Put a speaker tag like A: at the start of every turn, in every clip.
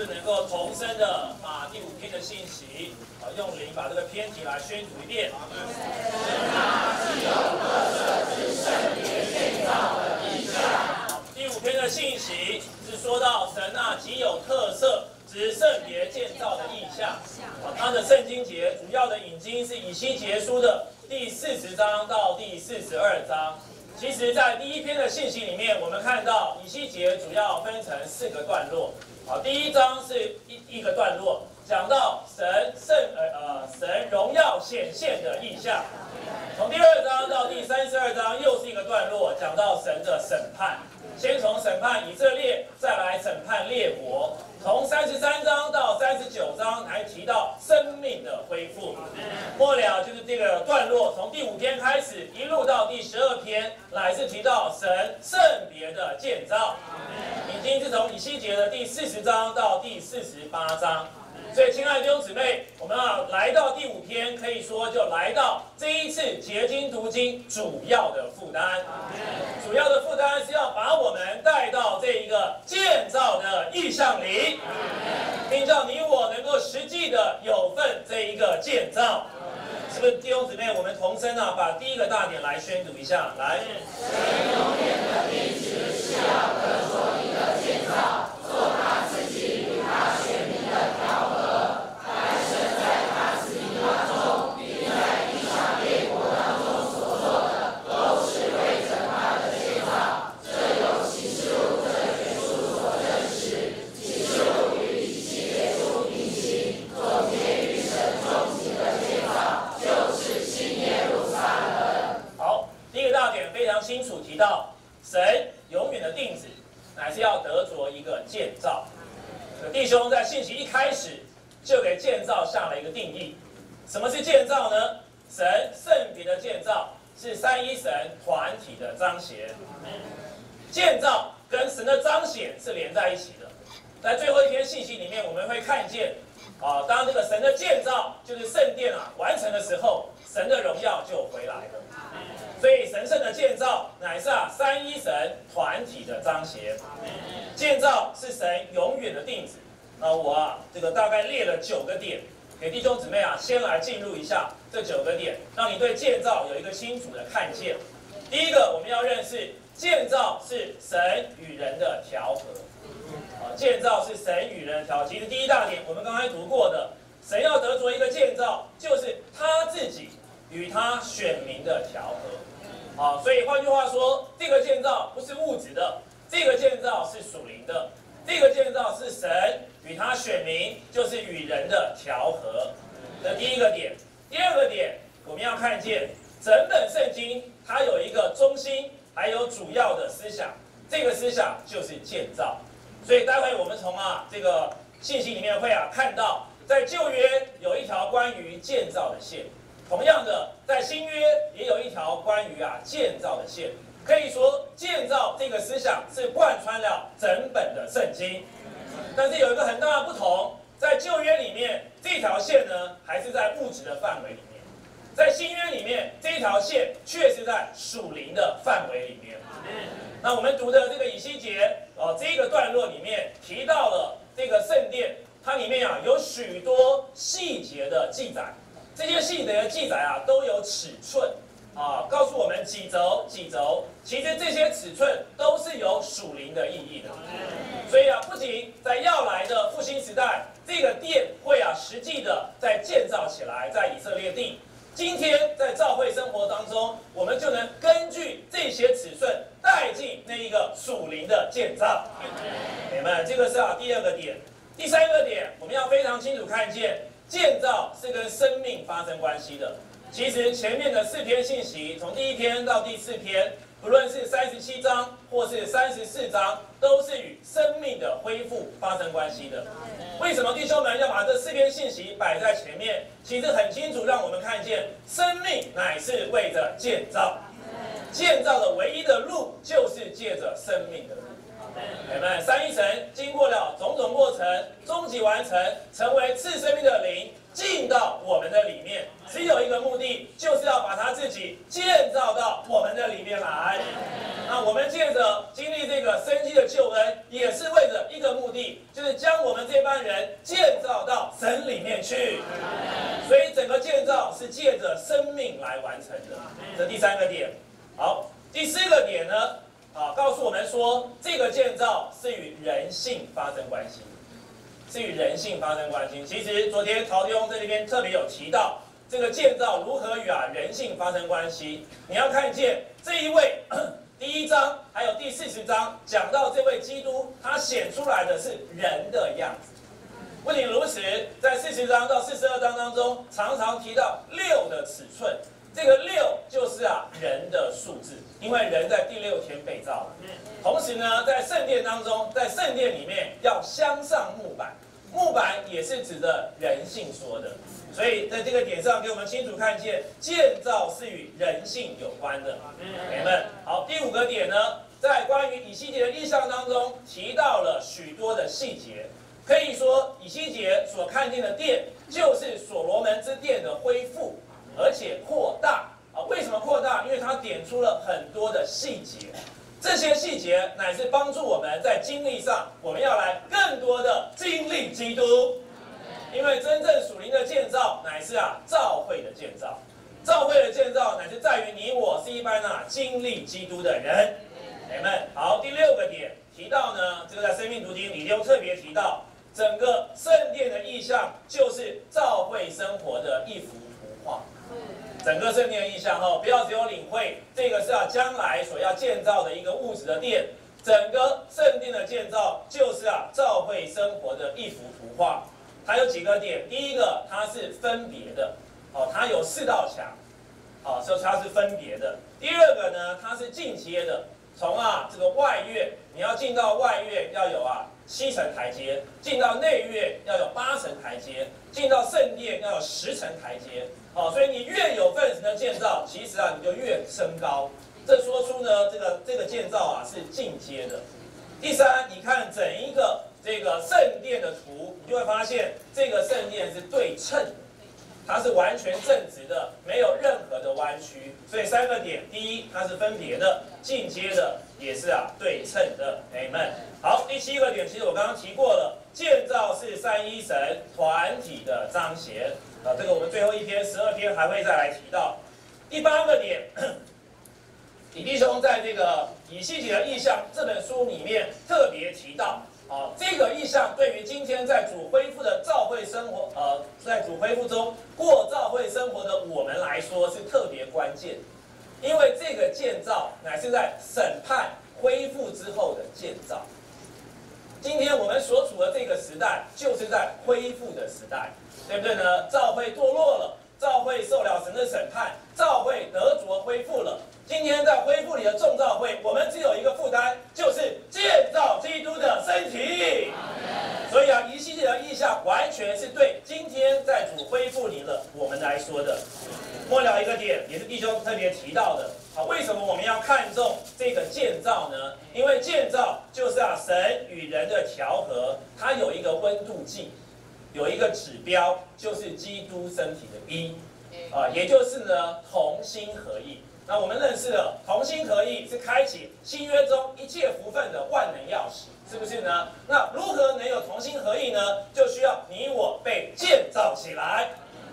A: 是能够同声的把第五篇的信息啊用灵把这个篇题来宣读一遍。第五篇的信息是说到神啊极有特色之圣别建造的意象。啊，它的圣经节主要的引经是以西结书的第四十章到第四十二章。其实，在第一篇的信息里面，我们看到以西结主要分成四个段落。好，第一章是一一个段落，讲到神圣呃呃神荣耀显现的意象。从第二章到第三十二章又是一个段落，讲到神的审判。先从审判以色列，再来审判列国。从三十三章到三十九章还提到生命的恢复。末了就是这个段落，从第五篇开始，一路到第十二篇，乃是提到神圣别的建造。已经是从以西结的第四十章到第四十八章。所以，亲爱的弟兄姊妹，我们啊来到第五篇，可以说就来到这一次结晶读经主要的负担。主要的负担是要把我们带到这一个建造的意象里，并叫你我能够实际的有份这一个建造。是不是弟兄姊妹？我们同声啊，把第一个大点来宣读一下，来。
B: 神永远的定旨是要得着一个建造，神
A: 永远的定旨，乃是要得着一个建造。弟兄在信息一开始就给建造下了一个定义。什么是建造呢？神圣别的建造是三一神团体的彰显。建造跟神的彰显是连在一起的。在最后一篇信息里面，我们会看见，啊，当这个神的建造就是圣殿啊完成的时候，神的荣耀就回来了。所以神圣的建造乃是啊三一神团体的彰显。建造是神永远的定旨。那我啊这个大概列了九个点，给弟兄姊妹啊先来进入一下这九个点，让你对建造有一个清楚的看见。第一个我们要认识，建造是神与人的调和。啊，建造是神与人的调。其实第一大点我们刚才读过的，神要得着一个建造，就是他自己与他选民的调和。啊，所以换句话说，这个建造不是物质的，这个建造是属灵的，这个建造是神与他选民，就是与人的调和。这第一个点，第二个点，我们要看见整本圣经它有一个中心，还有主要的思想，这个思想就是建造。所以待会我们从啊这个信息里面会啊看到，在旧约有一条关于建造的线。同样的，在新约也有一条关于啊建造的线，可以说建造这个思想是贯穿了整本的圣经。但是有一个很大的不同，在旧约里面这条线呢还是在物质的范围里面，在新约里面这条线却是在属灵的范围里面。那我们读的这个以西结哦这个段落里面提到了这个圣殿，它里面啊有许多细节的记载。这些细节的记载啊，都有尺寸啊，告诉我们几轴几轴。其实这些尺寸都是有属灵的意义的。所以啊，不仅在要来的复兴时代，这个殿会啊实际的在建造起来，在以色列地。今天在教会生活当中，我们就能根据这些尺寸带进那一个属灵的建造。你们，这个是啊第二个点。第三个点，我们要非常清楚看见。建造是跟生命发生关系的。其实前面的四篇信息，从第一篇到第四篇，不论是三十七章或是三十四章，都是与生命的恢复发生关系的。为什么弟兄们要把这四篇信息摆在前面？其实很清楚，让我们看见生命乃是为着建造，建造的唯一的路就是借着生命的路。你们三一神经过了种种过程，终极完成，成为次生命的灵，进到我们的里面，只有一个目的，就是要把他自己建造到我们的里面来。那我们借着经历这个生机的救恩，也是为了一个目的，就是将我们。们这班人建造到神里面去。所以整个建造是借着生命来完成的。这第三个点。好，第四个点呢？啊，告诉我们说，这个建造是与人性发生关系，是与人性发生关系。其实昨天陶弟兄在那边特别有提到，这个建造如何与啊人性发生关系。你要看见这一位 第一章还有第四十章讲到这位基督，他显出来的是人的样子。不仅如此，在四十章到四十二章当中，常常提到六的尺寸。这个六就是啊人的数字，因为人在第六天被造了。同时呢，在圣殿当中，在圣殿里面要镶上木板，木板也是指着人性说的。所以在这个点上，给我们清楚看见建造是与人性有关的。朋友们，好，第五个点呢，在关于以西结的意象当中提到了许多的细节，可以说以西结所看见的殿就是所罗门之殿的恢复。而且扩大啊？为什么扩大？因为它点出了很多的细节，这些细节乃是帮助我们在经历上，我们要来更多的经历基督。因为真正属灵的建造，乃是啊教会的建造，教会的建造乃是在于你我是一般啊经历基督的人。你们好，第六个点提到呢，这个在生命读经里又特别提到，整个圣殿的意象就是教会生活的一幅图画。整个圣殿的意象哈，不要只有领会这个是啊将来所要建造的一个物质的殿，整个圣殿的建造就是啊教会生活的一幅图画。它有几个点，第一个它是分别的，哦，它有四道墙，哦，所以它是分别的。第二个呢，它是进阶的，从啊这个外院，你要进到外院要有啊七层台阶，进到内院要有八层台阶，进到圣殿要有十层台阶。好，所以你越有份型的建造，其实啊，你就越升高。这说出呢，这个这个建造啊是进阶的。第三，你看整一个这个圣殿的图，你就会发现这个圣殿是对称，它是完全正直的，没有任何的弯曲。所以三个点，第一，它是分别的，进阶的，也是啊对称的。哎们，好，第七个点，其实我刚刚提过了，建造是三一神团体的彰显。啊，这个我们最后一天十二天还会再来提到。第八个点，李弟兄在这个以西结的意象这本书里面特别提到，啊，这个意象对于今天在主恢复的教会生活，呃，在主恢复中过教会生活的我们来说是特别关键，因为这个建造乃是在审判恢复之后的建造。今天我们所处的这个时代，就是在恢复的时代。对不对呢？教会堕落了，教会受了神的审判，教会得着恢复了。今天在恢复里的众教会，我们只有一个负担，就是建造基督的身体。所以啊，一系列的意象完全是对今天在主恢复里的我们来说的。末了一个点，也是弟兄特别提到的。好，为什么我们要看重这个建造呢？因为建造就是啊，神与人的调和，它有一个温度计。有一个指标，就是基督身体的一，啊，也就是呢同心合意。那我们认识了同心合意是开启新约中一切福分的万能钥匙，是不是呢？那如何能有同心合意呢？就需要你我被建造起来。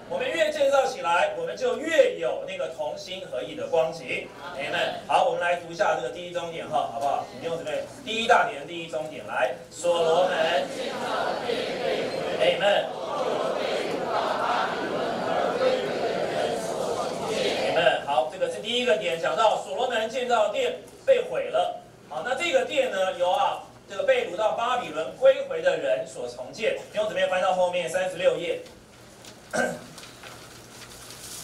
A: 我们越建造起来，我们就越有那个同心合意的光景。朋友们，好，我们来读一下这个第一终点哈，好不好？请用准备第一大点的第一终点来，所罗门。朋友们，朋友们，好，这个是第一个点，讲到所罗门建造殿被毁了。好，那这个殿呢，由啊这个被掳到巴比伦归回的人所重建。请用准备翻到后面三十六页。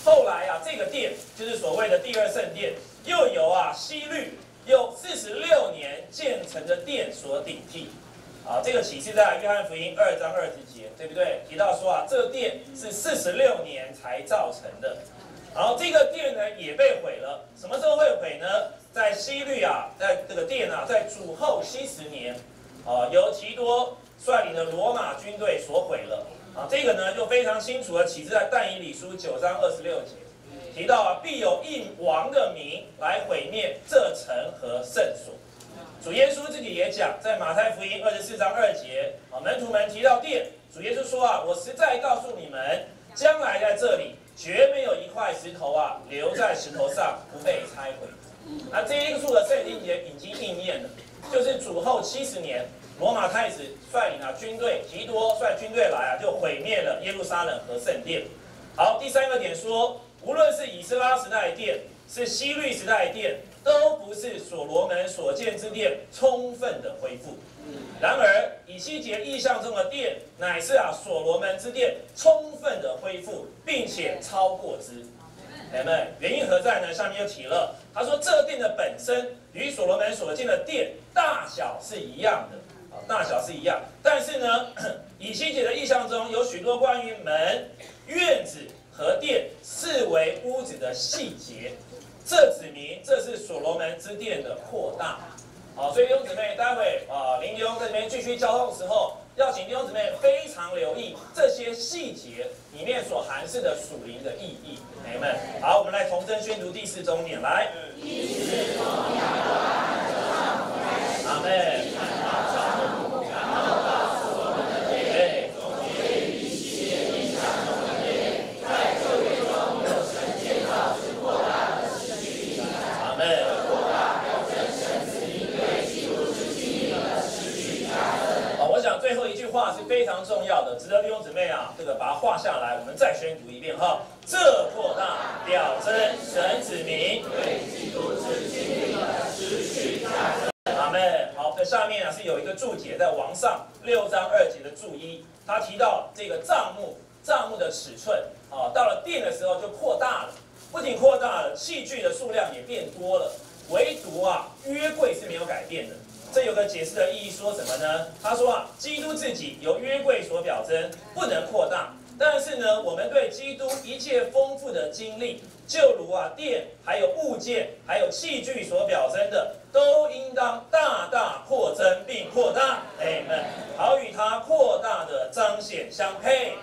A: 后来啊，这个殿就是所谓的第二圣殿，又由啊西律用四十六年建成的殿所顶替。啊，这个启示在约翰福音二章二十节，对不对？提到说啊，这个殿是四十六年才造成的。然后这个殿呢也被毁了，什么时候会毁呢？在西律啊，在这个殿啊，在主后七十年，啊，由提多率领的罗马军队所毁了。啊，这个呢就非常清楚的启示在但以理书九章二十六节，提到啊，必有一王的名来毁灭这城和圣所。主耶稣自己也讲，在马太福音二十四章二节，啊，门徒们提到殿，主耶稣说啊，我实在告诉你们，将来在这里绝没有一块石头啊留在石头上不被拆毁。那这一处的圣经节已经应验了，就是主后七十年，罗马太子率领啊军队，提多率军队来啊，就毁灭了耶路撒冷和圣殿。好，第三个点说，无论是以斯拉时代的殿，是希律时代的殿，都不是所罗门所建之殿充分的恢复。然而以西结意象中的殿，乃是啊所罗门之殿充分的恢复，并且超过之。朋们，原因何在呢？下面又提了，他说这殿的本身与所罗门所建的殿大小是一样的，大小是一样。但是呢，以西结的意象中有许多关于门、院子和殿视为屋子的细节，这指明这是所罗门之殿的扩大。好，所以弟兄姊妹，待会啊，林弟兄在这边继续交通的时候，要请弟兄姊妹非常留意这些细节里面所含示的属灵的意义。朋友们，好，我们来同声宣读第四中点，来。阿门。我想最后一句话是非常重要的，值得弟兄姊妹啊，这个把它画下来，我们再宣读一遍哈。这扩大表征神子民对基督之经历的持续加深。阿下面啊是有一个注解，在王上六章二节的注一，他提到这个帐幕，帐幕的尺寸啊，到了殿的时候就扩大了，不仅扩大了，器具的数量也变多了，唯独啊约柜是没有改变的。这有个解释的意义，说什么呢？他说啊，基督自己由约柜所表征，不能扩大。但是呢，我们对基督一切丰富的经历，就如啊电，还有物件，还有器具所表征的，都应当大大扩增并扩大。哎们，好与它扩大的彰显相配。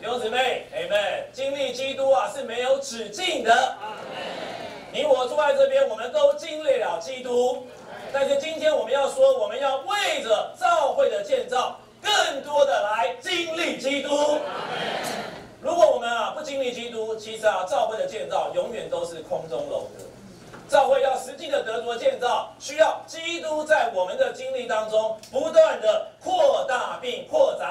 A: 弟兄姊妹，哎们，经历基督啊是没有止境的。你我坐在这边，我们都经历了基督。但是今天我们要说，我们要为着教会的建造，更多的来经历基督。如果我们啊不经历基督，其实啊教会的建造永远都是空中楼阁。教会要实际的得着建造，需要基督在我们的经历当中不断的扩大并扩展。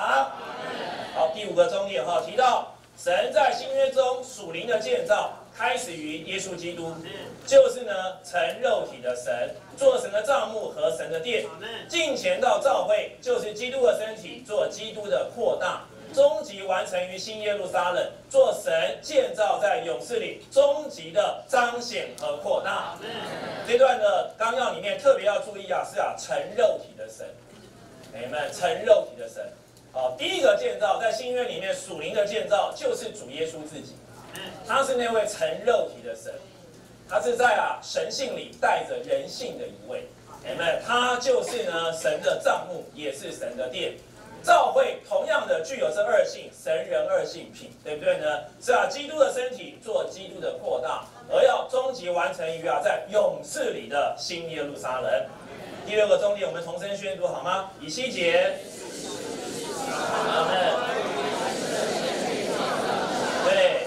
A: 好，第五个重点哈，提到神在新约中属灵的建造。开始于耶稣基督，就是呢成肉体的神，做神的帐幕和神的殿。进前到教会，就是基督的身体，做基督的扩大，终极完成于新耶路撒冷，做神建造在勇士里，终极的彰显和扩大。这段的纲要里面特别要注意啊，是啊成肉体的神，朋友们成肉体的神。好，第一个建造在新约里面属灵的建造，就是主耶稣自己。他是那位成肉体的神，他是在啊神性里带着人性的一位，明白？他就是呢神的帐幕，也是神的殿。召会同样的具有这二性，神人二性品，对不对呢？是啊，基督的身体做基督的扩大，而要终极完成于啊在勇士里的新耶路撒冷。第六个重点，我们重申宣读好吗？以西结。对。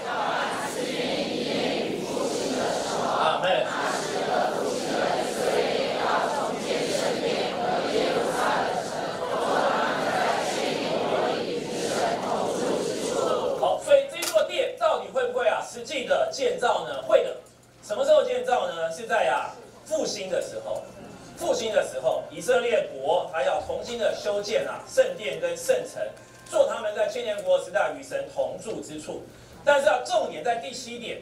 A: 好，所以这座殿到底会不会啊？实际的建造呢？会的。什么时候建造呢？是在啊复兴的时候。复兴的时候，以色列国还要重新的修建啊圣殿跟圣城，做他们在千年国时代与神同住之处。但是啊，重点在第七点。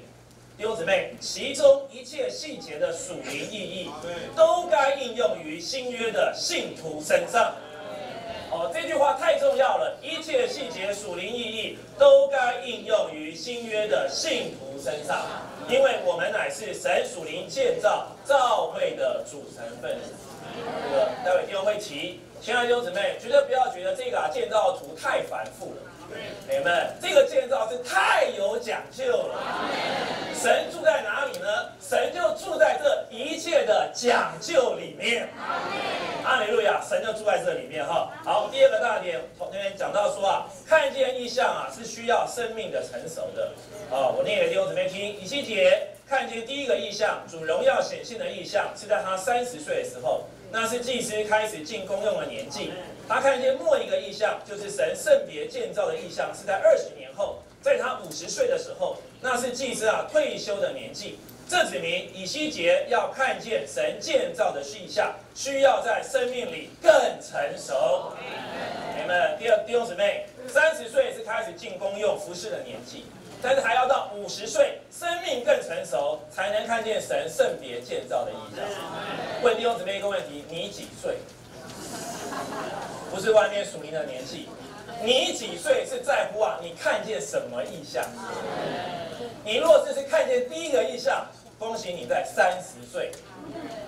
A: 弟兄姊妹，其中一切细节的属灵意义，都该应用于新约的信徒身上。哦，这句话太重要了。一切细节属灵意义，都该应用于新约的信徒身上，因为我们乃是神属灵建造教会的主成分。这个待会弟兄会提，亲爱的弟兄姊妹，绝对不要觉得这个啊建造图太繁复了。朋友们，这个建造是太有讲究了。神住在哪里呢？神就住在这一切的讲究里面。阿门。路亚，神就住在这里面哈。好，第二个大点，同学讲到说啊，看见异象啊是需要生命的成熟的。哦，我念给弟兄姊妹听。以西结看见第一个异象，主荣耀显现的异象，是在他三十岁的时候，那是祭司开始进公用的年纪。他看见末一个意象，就是神圣别建造的意象，是在二十年后，在他五十岁的时候，那是祭司啊退休的年纪。这指明以西结要看见神建造的异象，需要在生命里更成熟。你们第二弟兄姊妹，三十岁是开始进公用服侍的年纪，但是还要到五十岁，生命更成熟，才能看见神圣别建造的意象。问弟兄姊妹一个问题：你几岁？不是外面属灵的年纪，你几岁是在乎啊？你看见什么意象？你若是是看见第一个意象，恭喜你在三十岁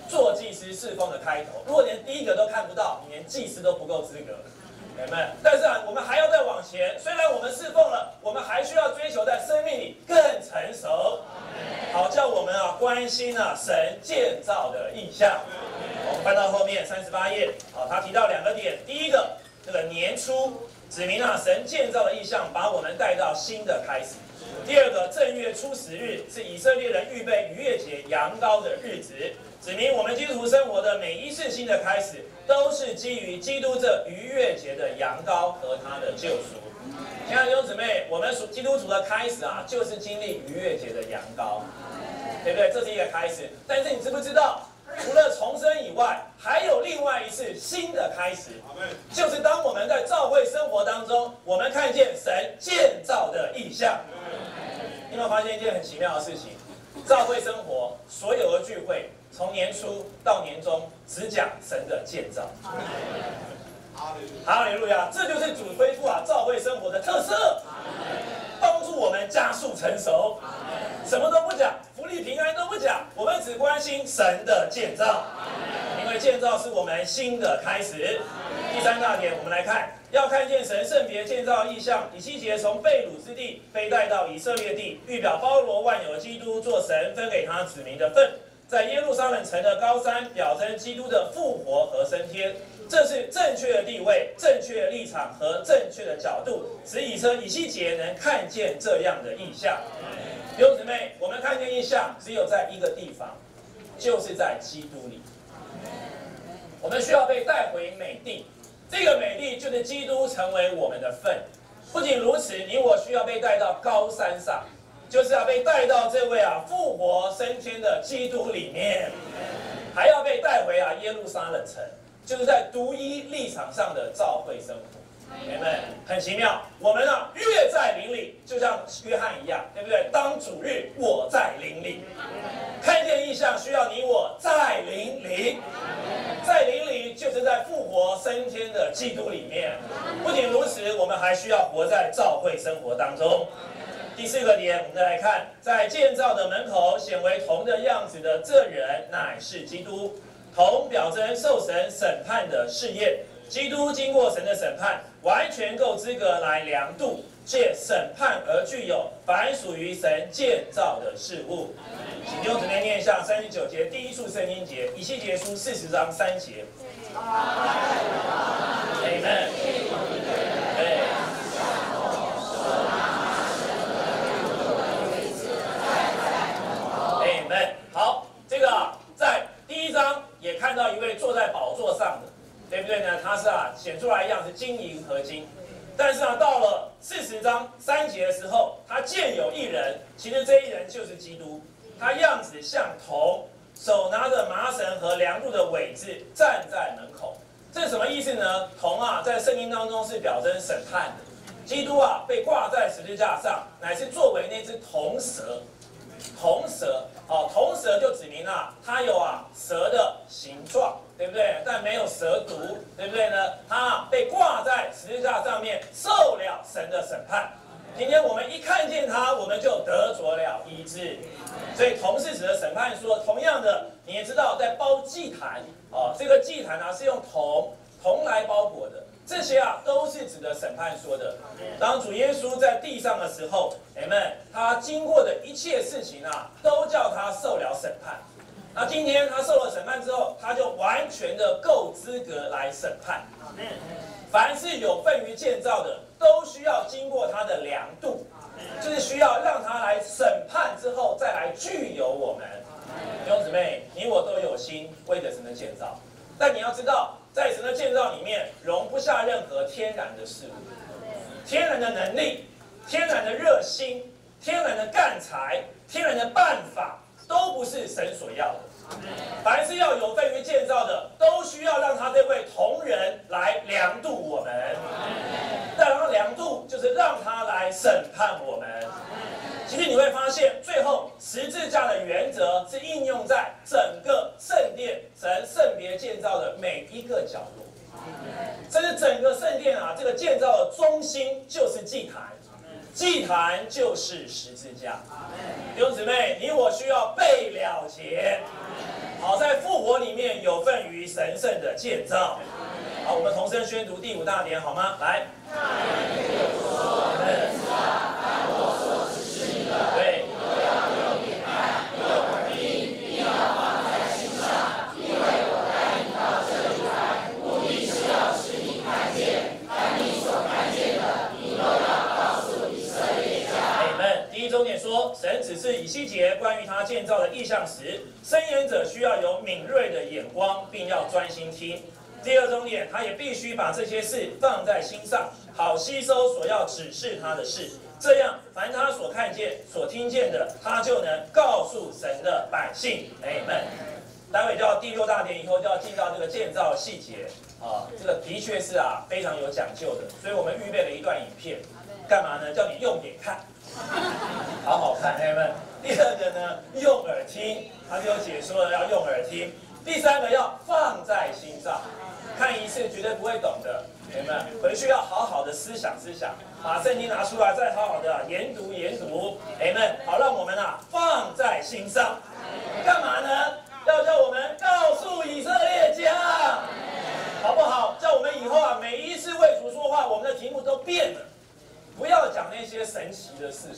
A: 做祭司侍奉的开头。如果连第一个都看不到，你连祭司都不够资格，明白？但是啊，我们还要再往前。虽然我们侍奉了，我们还需要追求在生命里更成熟。好，叫我们啊关心啊神建造的意象。我们翻到后面三十八页，好，他提到两个点，第一个，这个年初指明啊神建造的意象，把我们带到新的开始。第二个正月初十日是以色列人预备逾越节羊羔的日子，指明我们基督徒生活的每一次新的开始，都是基于基督这逾越节的羊羔和他的救赎。亲爱的弟兄姊妹，我们属基督徒的开始啊，就是经历逾越节的羊羔，对不对？这是一个开始。但是你知不知道？除了重生以外，还有另外一次新的开始，就是当我们在教会生活当中，我们看见神建造的意象。你有没有发现一件很奇妙的事情？教会生活所有的聚会，从年初到年终，只讲神的建造。哈利路亚！这就是主恢复啊教会生活的特色，帮助我们加速成熟。什么都不讲，福利平安都不讲，我们只关心神的建造，因为建造是我们新的开始。第三大点，我们来看，要看见神圣别建造意象。以西结从被掳之地被带到以色列地，预表包罗万有基督做神分给他子民的份，在耶路撒冷城的高山，表征基督的复活和升天。这是正确的地位、正确的立场和正确的角度，使以车以西结能看见这样的意象。弟兄姊妹，我们看见意象只有在一个地方，就是在基督里。我们需要被带回美地，这个美地就是基督成为我们的份。不仅如此，你我需要被带到高山上，就是要被带到这位啊复活升天的基督里面，还要被带回啊耶路撒冷城。就是在独一立场上的召会生活，明白很奇妙。我们啊，越在灵里，就像约翰一样，对不对？当主日，我在灵里，看见异象，需要你我在灵里，在灵里就是在复活升天的基督里面。不仅如此，我们还需要活在召会生活当中。第四个点，我们再来看，在建造的门口显为铜的样子的这人，乃是基督。同表征受神审判的试验，基督经过神的审判，完全够资格来量度，借审判而具有凡属于神建造的事物。请弟兄姊妹念一下三十九节第一处圣经节，以西结书四十章三节。看到一位坐在宝座上的，对不对呢？他是啊，显出来一样是金银合金。但是啊，到了四十章三节的时候，他见有一人，其实这一人就是基督。他样子像铜，手拿着麻绳和梁柱的苇子，站在门口。这是什么意思呢？铜啊，在圣经当中是表征审判的。基督啊，被挂在十字架上，乃是作为那只铜蛇。铜蛇，哦，铜蛇就指明啊，它有啊蛇的形状，对不对？但没有蛇毒，对不对呢？它被挂在十字架上面，受了神的审判。今天我们一看见它，我们就得着了医治。所以铜是指的审判说，同样的，你也知道，在包祭坛，哦，这个祭坛呢是用铜铜来包裹的。这些啊，都是指的审判说的。当主耶稣在地上的时候，你们他经过的一切事情啊，都叫他受了审判。那今天他受了审判之后，他就完全的够资格来审判。凡是有份于建造的，都需要经过他的量度，就是需要让他来审判之后，再来具有我们。弟兄姊妹，你我都有心为着神的建造，但你要知道，在神的建造里面，容不下任何天然的事物，天然的能力、天然的热心、天然的干才、天然的办法，都不是神所要的。凡是要有份于建造的，都需要让他这位同仁来量度我们。但然后量度，就是让他来审判我们。其实你会发现，最后十字架的原则是应用在整个圣殿神圣别建造的每一个角落。这是整个圣殿啊，这个建造的中心就是祭坛，祭坛就是十字架。弟兄姊妹，你我需要被了结。好，在复活里面有份于神圣的建造。好，我们同声宣读第五大点，好吗？来。对。神只是以西结关于他建造的意象时，伸言者需要有敏锐的眼光，并要专心听。第二重点，他也必须把这些事放在心上，好吸收所要指示他的事。这样，凡他所看见、所听见的，他就能告诉神的百姓。哎们，待会到第六大点以后，就要进到这个建造细节啊。这个的确是啊，非常有讲究的。所以我们预备了一段影片，干嘛呢？叫你用眼看。好好看，朋友们。第二个呢，用耳听，他就有解说了要用耳听。第三个要放在心上，看一次绝对不会懂的，朋友们，回去要好好的思想思想，把圣经拿出来，再好好的研读研读，朋友们，好让我们啊放在心上。干嘛呢？要叫我们告诉以色列家，好不好？叫我们以后啊，每一次为主说话，我们的题目都变了。不要讲那些神奇的事，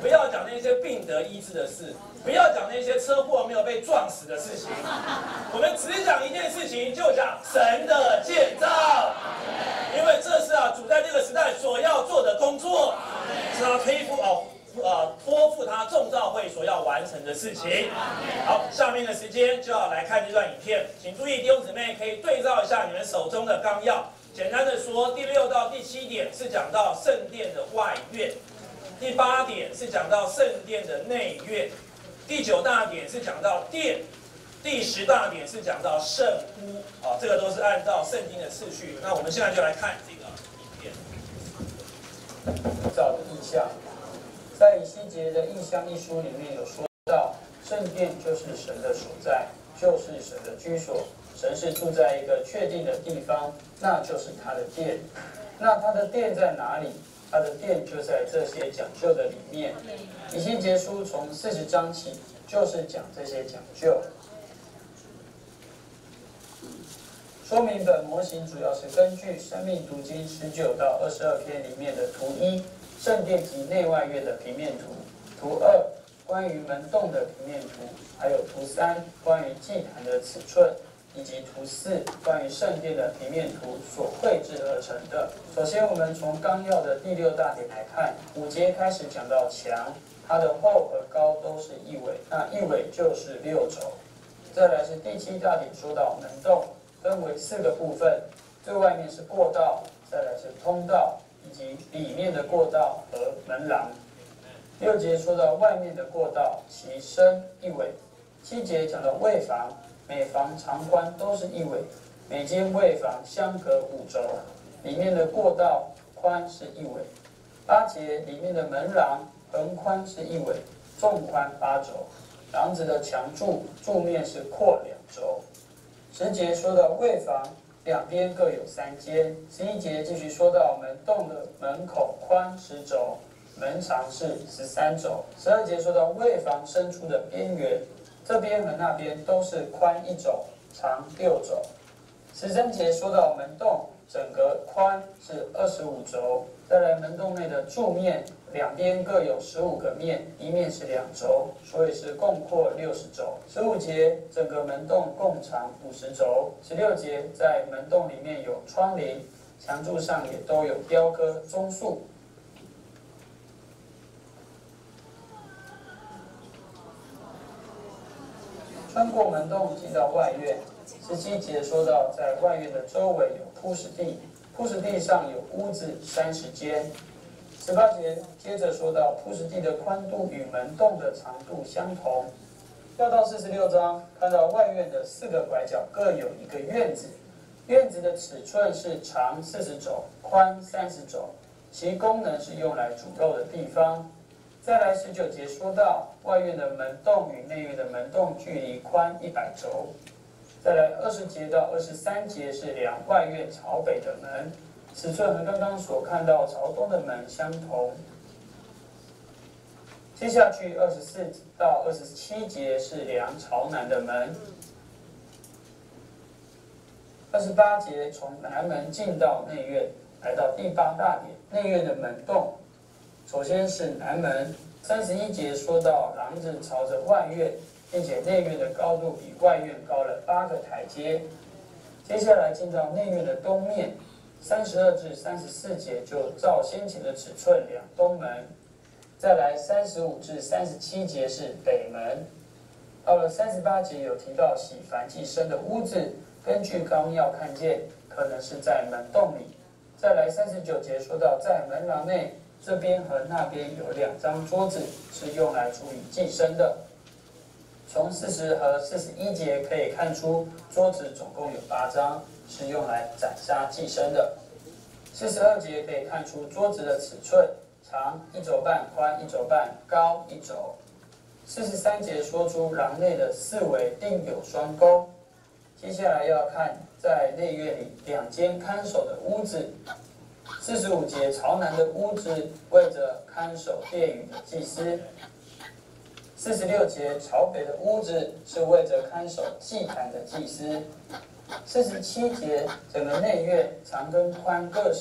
A: 不要讲那些病得医治的事，不要讲那些车祸没有被撞死的事情。我们只讲一件事情，就讲神的建造，因为这是啊主在这个时代所要做的工作，是他推付哦啊托付他众造会所要完成的事情。好，下面的时间就要来看这段影片，请注意弟兄姊妹可以对照一下你们手中的纲要。简单的说，第六到第七点是讲到圣殿的外院，第八点是讲到圣殿的内院，第九大点是讲到殿，第十大点是讲到圣屋。啊，这个都是按照圣经的次序。那我们现在就来看这个影
C: 片。造的意象，在以西结的意象一书里面有说到，圣殿就是神的所在，就是神的居所。神是住在一个确定的地方，那就是他的殿。那他的殿在哪里？他的殿就在这些讲究的里面。以西结书从四十章起，就是讲这些讲究。说明本模型主要是根据《生命读经》十九到二十二篇里面的图一，圣殿及内外院的平面图；图二，关于门洞的平面图；还有图三，关于祭坛的尺寸。以及图四关于圣殿的平面图所绘制而成的。首先，我们从纲要的第六大点来看，五节开始讲到墙，它的厚和高都是一尾，那一尾就是六轴。再来是第七大点，说到门洞分为四个部分，最外面是过道，再来是通道，以及里面的过道和门廊。六节说到外面的过道，其深一尾。七节讲到卫房。每房长宽都是一尾，每间卫房相隔五轴，里面的过道宽是一尾。八节里面的门廊横宽是一尾，纵宽八轴，廊子的墙柱柱面是阔两轴。十节说到卫房两边各有三间。十一节继续说到门洞的门口宽十轴，门长是十三轴。十二节说到卫房伸出的边缘。这边和那边都是宽一轴，长六轴。十三节说到门洞整个宽是二十五轴。再来门洞内的柱面，两边各有十五个面，一面是两轴，所以是共扩六十轴。十五节整个门洞共长五十轴。十六节在门洞里面有窗棂，墙柱上也都有雕刻棕树。穿过门洞进到外院，十七节说到在外院的周围有铺石地。铺石地上有屋子三十间，十八节接着说到铺石地的宽度与门洞的长度相同。要到四十六章，看到外院的四个拐角各有一个院子，院子的尺寸是长四十轴，宽三十轴，其功能是用来煮肉的地方。再来十九节说到外院的门洞与内院的门洞距离宽一百轴。再来二十节到二十三节是两外院朝北的门，尺寸和刚刚所看到朝东的门相同。接下去二十四到二十七节是两朝南的门。二十八节从南门进到内院，来到第八大点内院的门洞，首先是南门。三十一节说到廊子朝着外院。并且内院的高度比外院高了八个台阶。接下来进到内院的东面，三十二至三十四节就照先前的尺寸两东门。再来三十五至三十七节是北门。到了三十八节有提到洗凡祭生的屋子，根据纲要看见，可能是在门洞里。再来三十九节说到在门廊内这边和那边有两张桌子，是用来处理寄生的。从四十和四十一节可以看出，桌子总共有八张，是用来斩杀寄生的。四十二节可以看出桌子的尺寸，长一轴半，宽一轴半，高一轴。四十三节说出廊内的四围定有双钩。接下来要看在内院里两间看守的屋子。四十五节朝南的屋子为着看守殿宇的祭司。四十六节朝北的屋子是为着看守祭坛的祭司。四十七节整个内院长跟宽各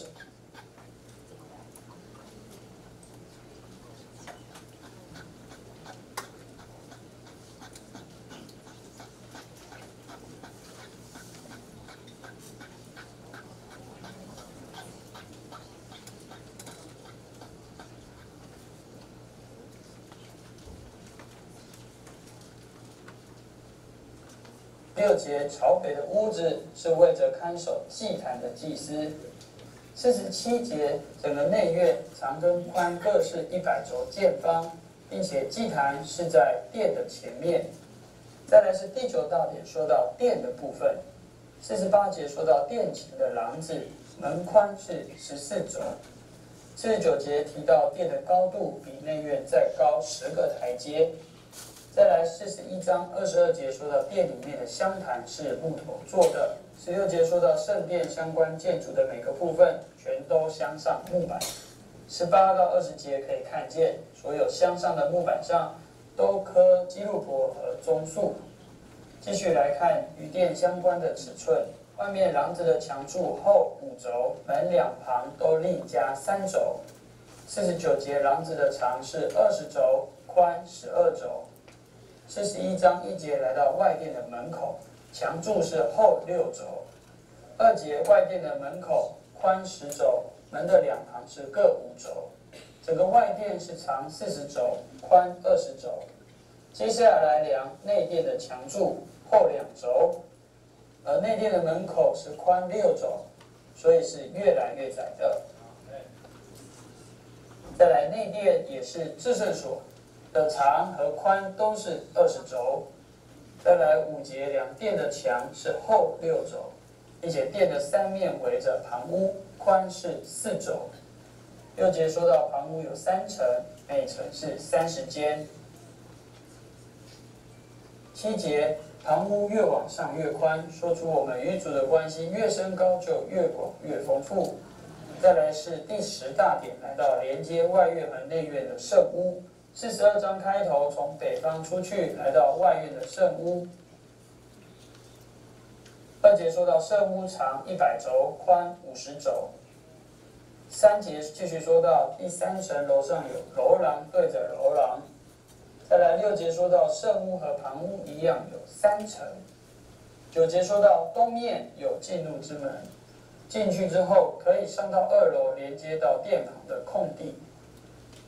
C: 节朝北的屋子是为着看守祭坛的祭司。四十七节整个内院长跟宽各是一百轴见方，并且祭坛是在殿的前面。再来是第九大点，说到殿的部分。四十八节说到殿前的廊子门宽是十四轴。四十九节提到殿的高度比内院再高十个台阶。再来四十一章二十二节说到殿里面的香坛是木头做的，十六节说到圣殿相关建筑的每个部分全都镶上木板，十八到二十节可以看见所有镶上的木板上都刻基路伯和棕树。继续来看与殿相关的尺寸，外面廊子的墙柱厚五轴，门两旁都另加三轴。四十九节廊子的长是二十轴，宽十二轴。四十一章一节来到外殿的门口，墙柱是后六轴。二节外殿的门口宽十轴，门的两旁是各五轴。整个外殿是长四十轴，宽二十轴。接下来量内殿的墙柱后两轴，而内殿的门口是宽六轴，所以是越来越窄的。再来内殿也是至圣所。的长和宽都是二十轴，再来五节两殿的墙是厚六轴，并且殿的三面围着旁屋，宽是四轴。六节说到旁屋有三层，每层是三十间。七节旁屋越往上越宽，说出我们与主的关系越升高就越广越丰富。再来是第十大点，来到连接外院和内院的圣屋。四十二章开头，从北方出去，来到外院的圣屋。二节说到圣屋长一百轴，宽五十轴。三节继续说到第三层楼上有楼廊对着楼廊。再来六节说到圣屋和旁屋一样有三层。九节说到东面有进入之门，进去之后可以上到二楼连接到殿旁的空地。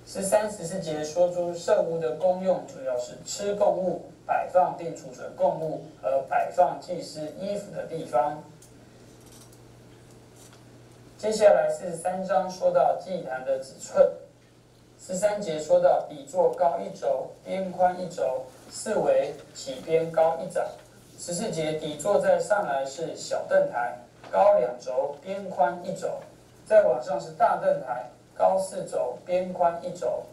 C: 十三、十四节说出圣物的功用，主要是吃供物、摆放并储存供物和摆放祭司衣服的地方。接下来四十三章说到祭坛的尺寸。十三节说到底座高一轴，边宽一轴，四围起边高一掌。十四节底座再上来是小凳台，高两轴，边宽一轴，再往上是大凳台。高四轴，边宽一轴。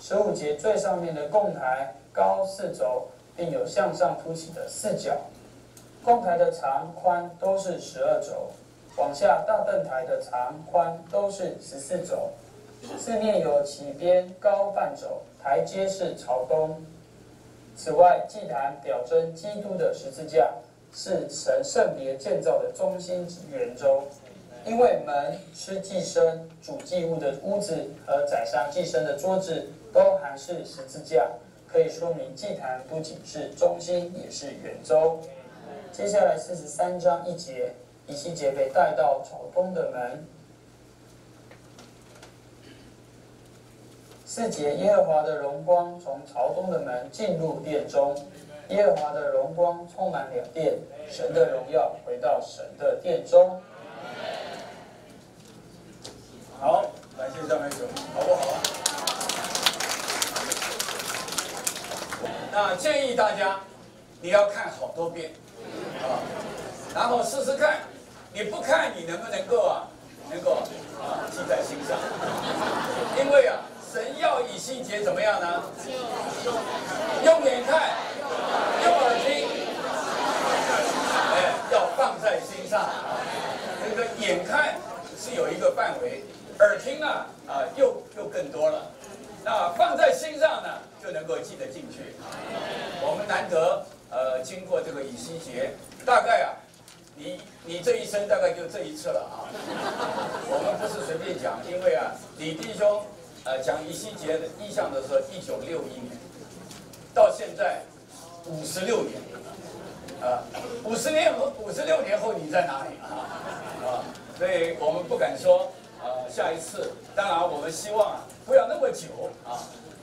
C: 十五节最上面的供台高四轴，并有向上凸起的四角。供台的长宽都是十二轴，往下大凳台的长宽都是十四轴。四面有起边高半轴，台阶是朝东。此外，祭坛表征基督的十字架，是神圣别建造的中心圆周。因为门、吃祭牲、煮祭物的屋子和宰杀祭牲的桌子都还是十字架，可以说明祭坛不仅是中心，也是圆周。接下来四十三章一节，以西结被带到朝东的门。四节，耶和华的荣光从朝东的门进入殿中，耶和华的荣光充满两殿，神的荣耀回到神的殿中。
D: 好，感谢张美九，好不好啊？那建议大家，你要看好多遍，啊，然后试试看，你不看你能不能够啊，能够啊记在心上？因为啊，神要以心结怎么样呢？用眼看，用耳听，哎，要放在心上。这个眼看是有一个范围。耳听啊，啊，又又更多了。那放在心上呢，就能够记得进去。我们难得呃经过这个以西节，大概啊，你你这一生大概就这一次了啊。我们不是随便讲，因为啊，李弟兄呃讲以西节的意象的时候，一九六一年，到现在五十六年，啊，五十年后五十六年后你在哪里啊？啊，所以我们不敢说。呃，下一次，当然我们希望啊，不要那么久啊。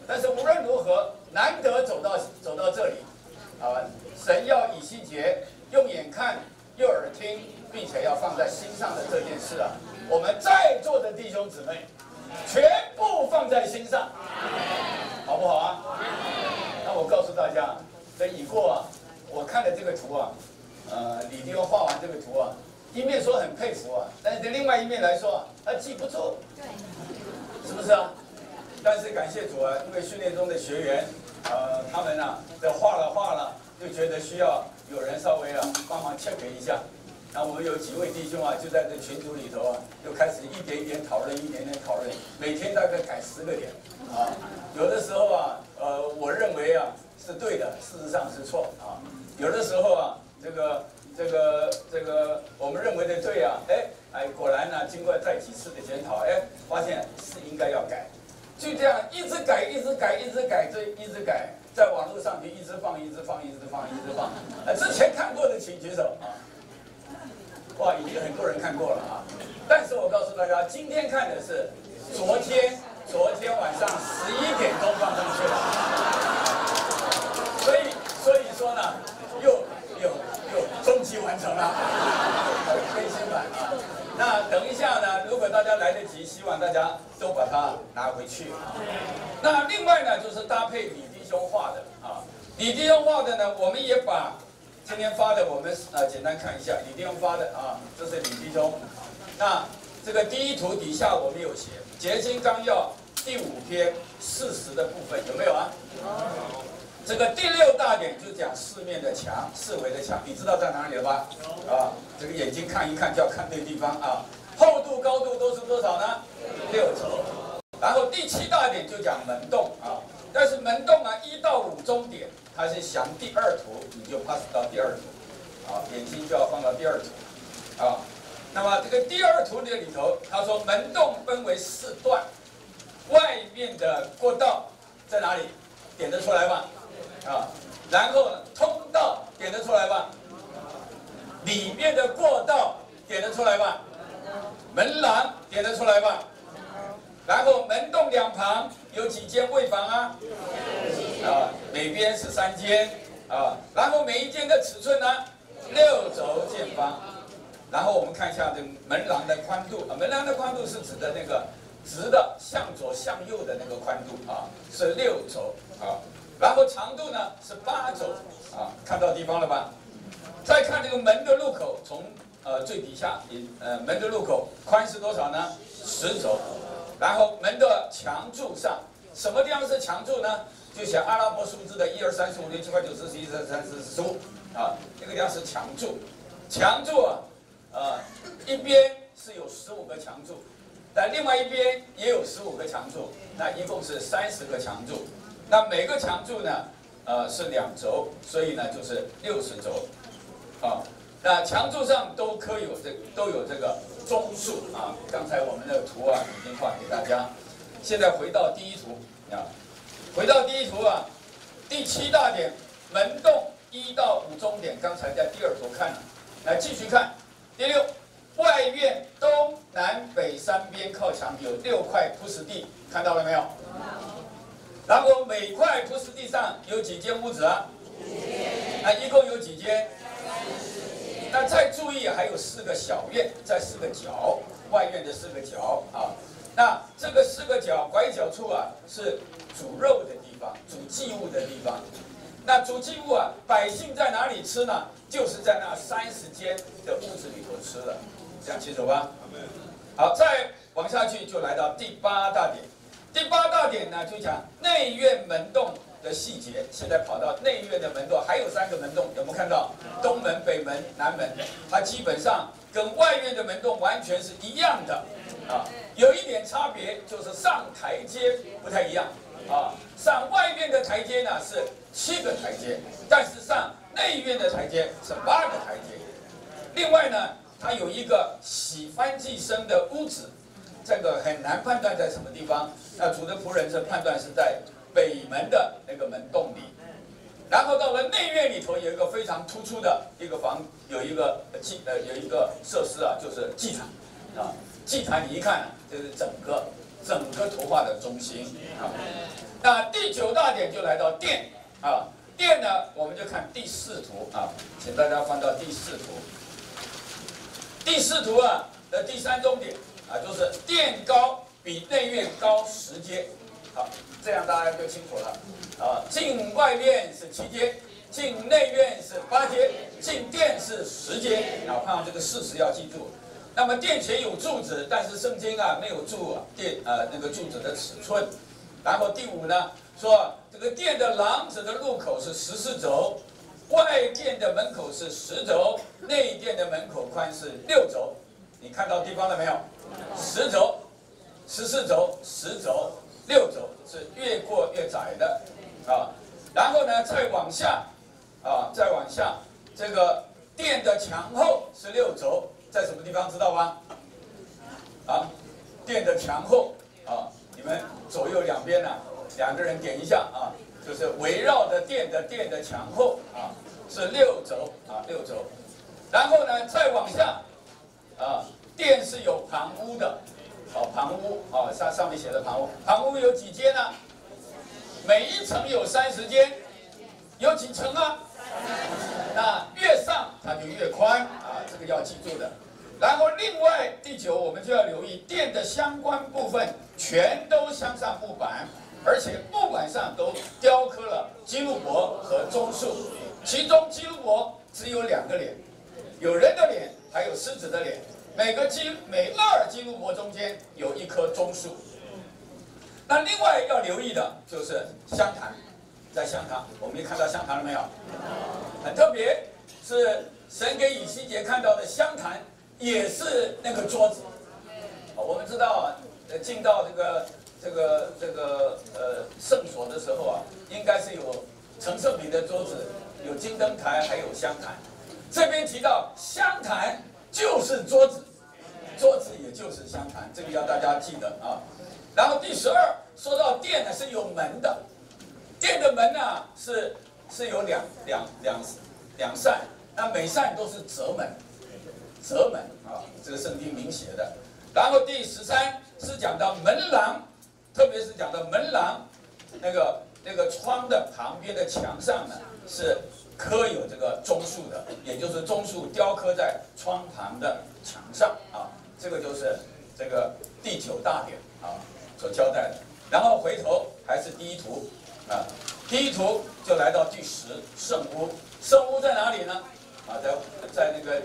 D: 但是无论如何，难得走到走到这里，啊，神要以西结用眼看，用耳听，并且要放在心上的这件事啊，我们在座的弟兄姊妹，全部放在心上，好不好啊？那我告诉大家，这已过啊，我看的这个图啊，呃，李弟兄画完这个图啊。一面说很佩服啊，但是另外一面来说啊，他记不住，对，是不是啊？但是感谢主啊，因为训练中的学员，呃，他们啊，这画了画了，就觉得需要有人稍微啊帮忙 check 一下。那我们有几位弟兄啊，就在这群组里头啊，就开始一点一点讨论，一点点讨论，每天大概改十个点啊。有的时候啊，呃，我认为啊是对的，事实上是错啊。有的时候啊，这个。这个这个，我们认为的对啊，哎哎，果然呢，经过再几次的检讨，哎，发现是应该要改，就这样一直改，一直改，一直改，这一直改，在网络上就一直放，一直放，一直放，一直放。啊，之前看过的请举手啊。哇，已经很多人看过了啊。但是我告诉大家，今天看的是昨天，昨天晚上十一点钟放上去了。所以，所以说呢，又。终极完成了，更新版啊！那等一下呢？如果大家来得及，希望大家都把它拿回去。那另外呢，就是搭配李弟兄画的啊。李弟兄画的呢，我们也把今天发的，我们啊简单看一下李弟兄发的啊，这是李弟兄。那这个第一图底下我们有写《结晶纲要》第五篇事实的部分，有没有啊？有。这个第六大点就讲四面的墙，四围的墙，你知道在哪里了吧？啊，这个眼睛看一看就要看对地方啊。厚度、高度都是多少呢？六轴。然后第七大点就讲门洞啊，但是门洞啊一到五中点，它是详第二图，你就 pass 到第二图。啊，眼睛就要放到第二图，啊，那么这个第二图的里头，他说门洞分为四段，外面的过道在哪里？点得出来吗？啊，然后通道点得出来吧？里面的过道点得出来吧？门廊点得出来吧？然后门洞两旁有几间卫房啊？啊，每边是三间啊。然后每一间的尺寸呢？六轴见方。然后我们看一下这个门廊的宽度啊，门廊的宽度是指的那个直的向左向右的那个宽度啊，是六轴啊。然后长度呢是八轴啊，看到地方了吧？再看这个门的入口，从呃最底下，呃门的入口宽是多少呢？十轴。然后门的墙柱上，什么地方是墙柱呢？就写阿拉伯数字的一二三四五六七八九十十一十二十三十四十五啊，这个地方是墙柱。墙柱啊，呃一边是有十五个墙柱，但另外一边也有十五个墙柱，那一共是三十个墙柱。那每个墙柱呢，呃是两轴，所以呢就是六十轴。啊，那墙柱上都刻有这都有这个中数啊。刚才我们的图啊已经画给大家。现在回到第一图啊，回到第一图啊，第七大点门洞一到五中点，刚才在第二图看了，来继续看第六，外院东南北三边靠墙有六块铺石地，看到了没有？然后每块铺石地上有几间屋子啊？啊，一共有几间？那再注意，还有四个小院，在四个角，外院的四个角啊。那这个四个角拐角处啊，是煮肉的地方，煮祭物的地方。那煮祭物啊，百姓在哪里吃呢？就是在那三十间的屋子里头吃的，这样清楚吧？好，再往下去就来到第八大点。第八大点呢，就讲内院门洞。的细节，现在跑到内院的门洞，还有三个门洞，有没有看到？东门、北门、南门，它基本上跟外院的门洞完全是一样的，啊，有一点差别就是上台阶不太一样，啊，上外院的台阶呢是七个台阶，但是上内院的台阶是八个台阶。另外呢，它有一个洗翻寄生的屋子，这个很难判断在什么地方，那主的仆人是判断是在。北门的那个门洞里，然后到了内院里头，有一个非常突出的一个房，有一个祭呃有一个设施啊，就是祭坛啊。祭坛你一看，这是整个整个图画的中心啊。那第九大点就来到殿啊，殿呢我们就看第四图啊，请大家翻到第四图。第四图啊的第三中点啊，就是殿高比内院高十阶。好，这样大家就清楚了。啊，进外院是七阶，进内院是八阶，进殿是十阶。哪怕这个事实要记住。那么殿前有柱子，但是圣经啊没有柱殿呃那个柱子的尺寸。然后第五呢，说这个殿的廊子的入口是十四轴，外殿的门口是十轴，内殿的门口宽是六轴。你看到地方了没有？十轴、十四轴、十轴。六轴是越过越窄的，啊，然后呢再往下，啊，再往下，这个殿的墙后是六轴，在什么地方知道吗？啊，殿的墙后，啊，你们左右两边呢，两个人点一下啊，就是围绕着殿的殿的墙后啊，是六轴啊，六轴，然后呢再往下，啊，殿是有旁屋的。哦，旁屋啊，上上面写的旁屋，旁屋有几间呢？每一层有三十间，有几层啊？那越上它就越宽啊，这个要记住的。然后另外第九，我们就要留意殿的相关部分全都镶上木板，而且木板上都雕刻了基路伯和棕树，其中基路伯只有两个脸，有人的脸，还有狮子的脸。每个基每二基路伯中间有一棵棕树。那另外要留意的就是香坛，在香坛，我们也看到香坛了没有？很特别，是神给以西结看到的香坛，也是那个桌子。我们知道啊，进到这个这个这个呃圣所的时候啊，应该是有陈设品的桌子，有金灯台，还有香坛。这边提到香坛就是桌子，桌子也就是香坛，这个要大家记得啊。然后第十二说到殿呢是有门的，殿的门呢是是有两两两两扇，那每扇都是折门，折门啊，这个圣经明写的。然后第十三是讲到门廊，特别是讲到门廊那个那个窗的旁边的墙上呢是刻有这个棕树的，也就是棕树雕刻在窗旁的墙上啊，这个就是这个第九大点啊。所交代的，然后回头还是第一图啊，第一图就来到第十圣屋，圣屋在哪里呢？啊，在在那个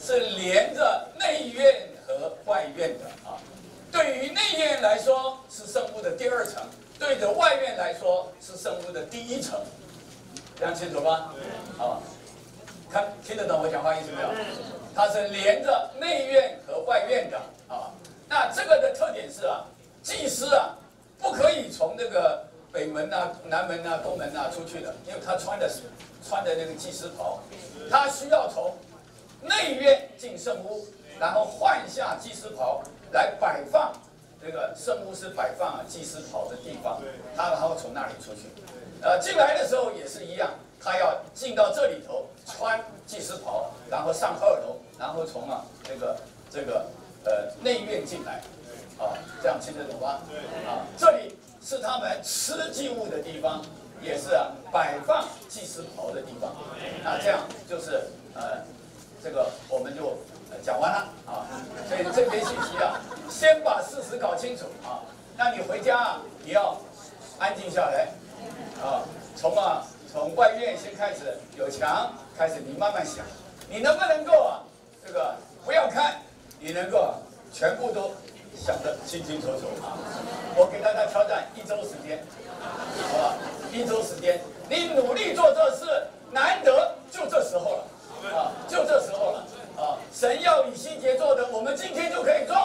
D: 是连着内院和外院的啊。对于内院来说是圣屋的第二层，对着外院来说是圣屋的第一层，这样清楚吗？啊，看听得懂我讲话意思没有？它是连着内院和外院的啊。那这个的特点是啊。祭司啊，不可以从那个北门呐、南门呐、东门呐出去的，因为他穿的是穿的那个祭司袍，他需要从内院进圣屋，然后换下祭司袍来摆放这个圣屋是摆放祭司袍的地方，他然后从那里出去。呃，进来的时候也是一样，他要进到这里头穿祭司袍，然后上二楼，然后从啊这个这个呃内院进来。啊，这样听得懂吗？啊，这里是他们吃祭物的地方，也是啊摆放祭司袍的地方。那这样就是呃，这个我们就讲完了啊。所以这篇信息啊，先把事实搞清楚啊。那你回家啊，你要安静下来啊。从啊从外院先开始，有墙开始，你慢慢想，你能不能够啊这个不要看，你能够全部都。想得清清楚楚啊！我给大家挑战一周时间，好吧？一周时间，你努力做这事，难得就这时候了啊！就这时候了啊！神要以心结做的，我们今天就可以做。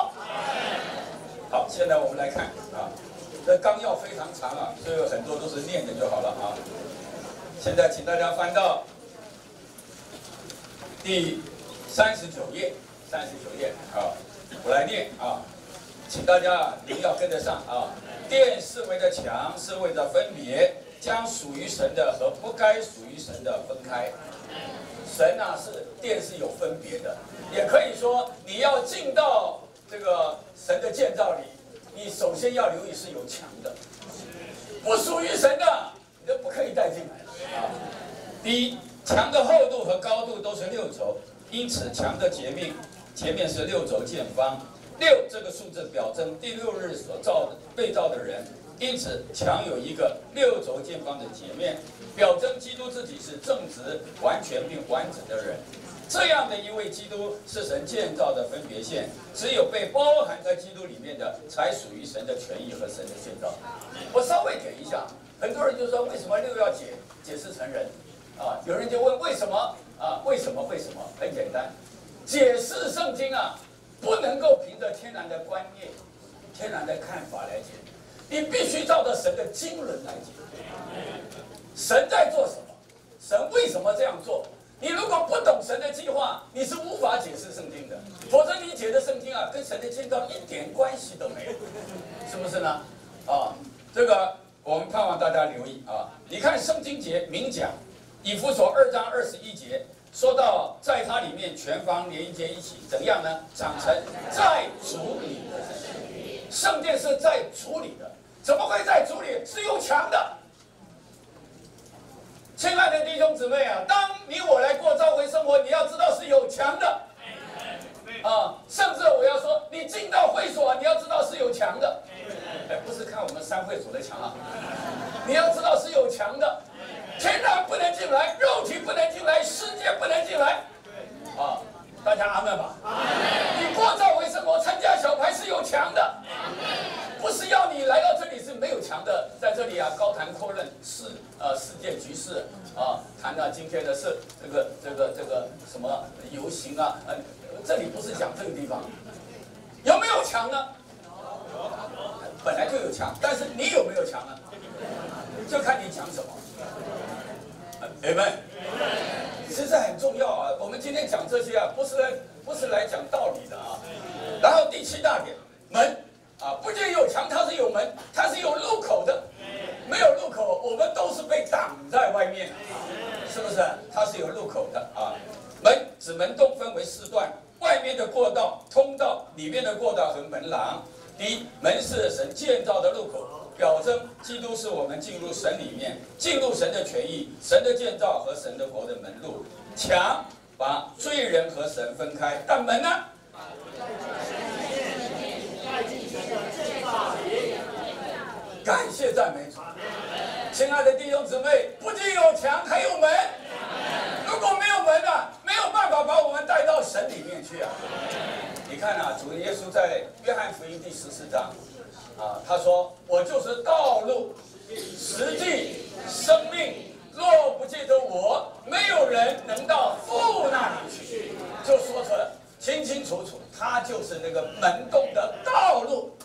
D: 好，现在我们来看啊，这纲要非常长啊，所以很多都是念的就好了啊。现在请大家翻到第三十九页，三十九页啊，我来念啊。请大家您要跟得上啊！殿四围的墙是为了分别，将属于神的和不该属于神的分开。神啊，是殿是有分别的，也可以说你要进到这个神的建造里，你首先要留意是有墙的，我属于神的，你都不可以带进来啊。第一，墙的厚度和高度都是六轴，因此墙的截面前面是六轴见方。六这个数字表征第六日所造的被造的人，因此墙有一个六轴见方的截面，表征基督自己是正直、完全并完整的人。这样的一位基督是神建造的分别线，只有被包含在基督里面的，才属于神的权益和神的建造。我稍微点一下，很多人就说为什么六要解解释成人？啊，有人就问为什么啊？为什么？为什么？很简单，解释圣经啊。不能够凭着天然的观念、天然的看法来解，你必须照着神的经纶来解。神在做什么？神为什么这样做？你如果不懂神的计划，你是无法解释圣经的。否则你解的圣经啊，跟神的建造一点关系都没有，是不是呢？啊，这个我们盼望大家留意啊。你看圣经节明讲，以弗所二章二十一节。说到在它里面全方连接一起，怎样呢？长成在主里的圣殿是在主里的，怎么会在主里？是有墙的。亲爱的弟兄姊妹啊，当你我来过召回生活，你要知道是有墙的。啊，甚至我要说，你进到会所，你要知道是有墙的。哎，不是看我们三会所的墙啊，你要知道是有墙的。天堂不能进来，肉体不能进来，世界不能进来。啊，大家阿门吧。你过照为生活，参加小牌是有墙的，不是要你来到这里是没有墙的。在这里啊，高谈阔论世呃世界局势啊，谈到今天的事，这个这个这个什么游行啊，呃，这里不是讲这个地方，有没有墙呢？本来就有墙，但是你有没有墙呢？就看你讲什么。哎们，实在很重要啊。我们今天讲这些啊，不是来不是来讲道理的啊。然后第七大点，门啊，不仅有墙，它是有门，它是有入口的。没有入口，我们都是被挡在外面，是不是？它是有入口的啊。门指门洞分为四段，外面的过道、通道，里面的过道和门廊。第一，门是神建造的入口，表征基督是我们进入神里面、进入神的权益、神的建造和神的国的门路。墙把罪人和神分开，但门呢？感谢赞美主，亲爱的弟兄姊妹，不仅有墙，还有门。如果没有门啊，没有办法把我们带到神里面去啊。你看啊，主耶稣在约翰福音第十四章啊，他说：“我就是道路、实际、生命，若不借着我，没有人能到父那里去。”就说出来清清楚楚，他就是那个门洞的道路，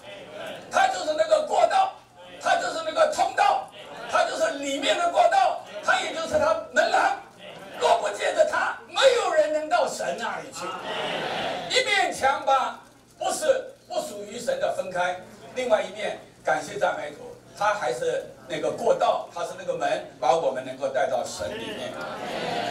D: 他就是那个过道。他就是那个通道，他就是里面的过道，他也就是他门廊。若不借着他，没有人能到神那里去。一面墙把不是不属于神的分开，另外一面感谢赞美主，他还是那个过道，他是那个门，把我们能够带到神里面。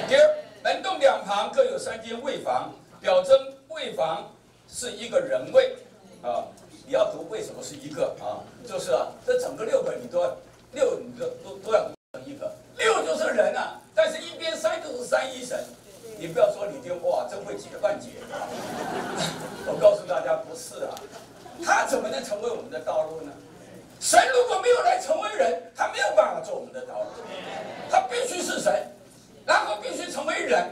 D: 第二，门洞两旁各有三间卫房，表征卫房是一个人位啊。你要读为什么是一个啊？就是啊，这整个六个你都要六，你都都都要读成一个六就是人啊，但是一边三就是三一神，你不要说李丁哇真会解半解，我告诉大家不是啊，他怎么能成为我们的道路呢？神如果没有来成为人，他没有办法做我们的道路，他必须是神，然后必须成为人，